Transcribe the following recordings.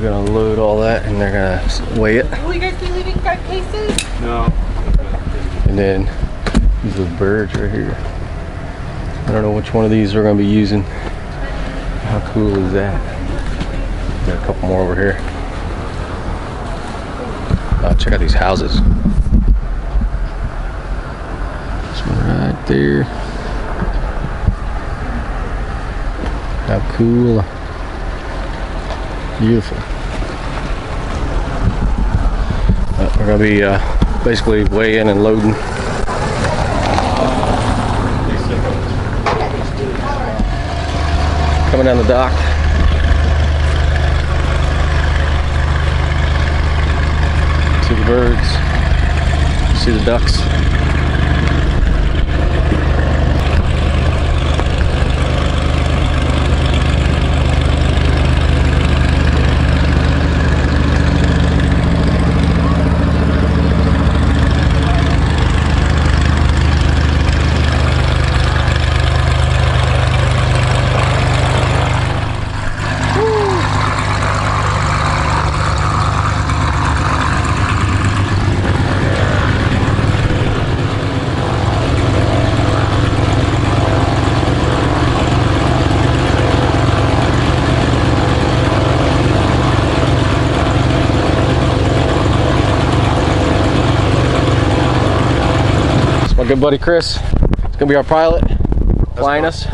gonna load all that and they're gonna weigh it. Will you guys be leaving five cases? No. And then these are birds right here. I don't know which one of these we're gonna be using. How cool is that? Got a couple more over here. Uh, check out these houses. This one right there. How cool. Beautiful. Uh, we're gonna be uh, basically weighing and loading. Coming down the dock. See the birds. See the ducks. My good buddy Chris. It's gonna be our pilot, flying us.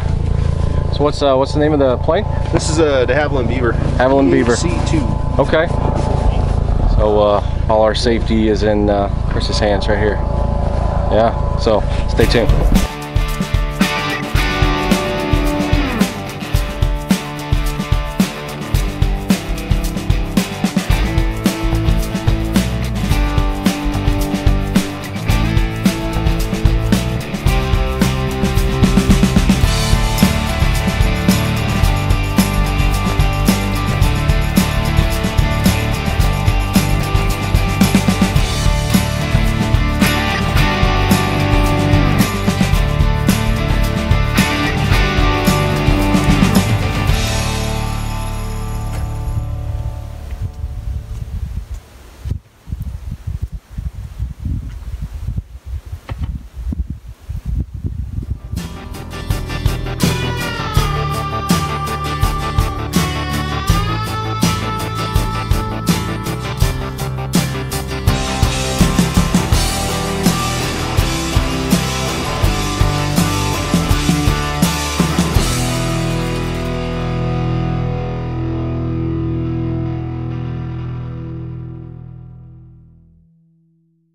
So what's uh, what's the name of the plane? This is a de Havilland Beaver. Havilland Beaver. C2. Okay. So uh, all our safety is in uh, Chris's hands right here. Yeah. So stay tuned.